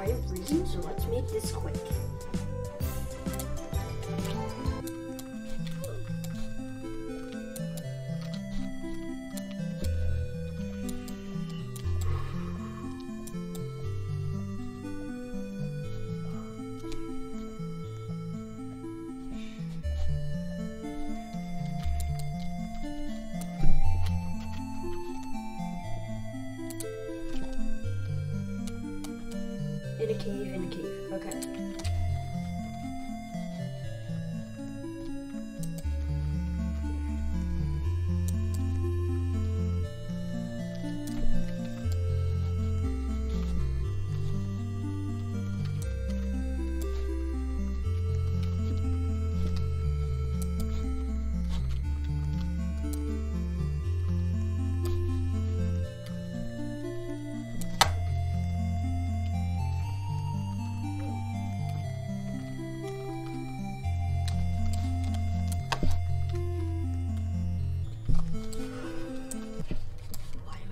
I am freezing, so let's make this quick. In a cave, in a cave. Okay.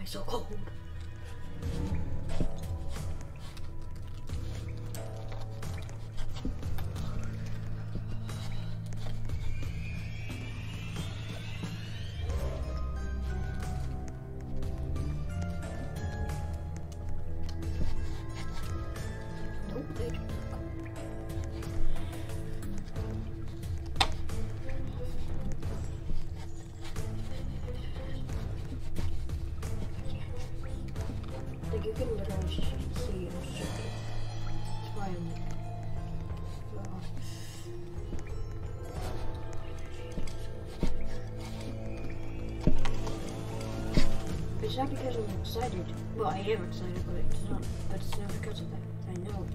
So cold? Can literally sh- see it. That's why I'm. Well, it's not because I'm excited. Well, I am excited, but it's not. But it's not because of that. I know it.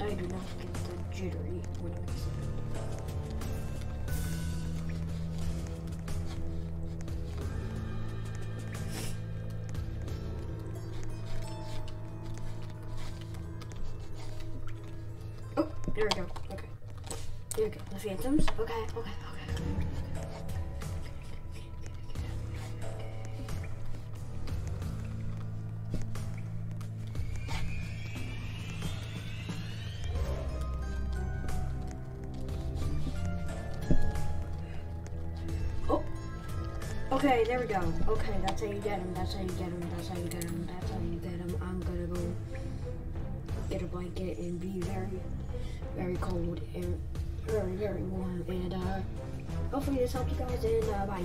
I do not get the jittery when I'm excited. Oh, there we go. Okay. There we go. The phantoms. Okay, okay, okay. okay. Oh. Okay, there we go. Okay, that's how you get him. That's how you get him. That's how you get him. That's how you get him. Very cold and very, very warm. And uh, hopefully this helps you guys. And uh, bye.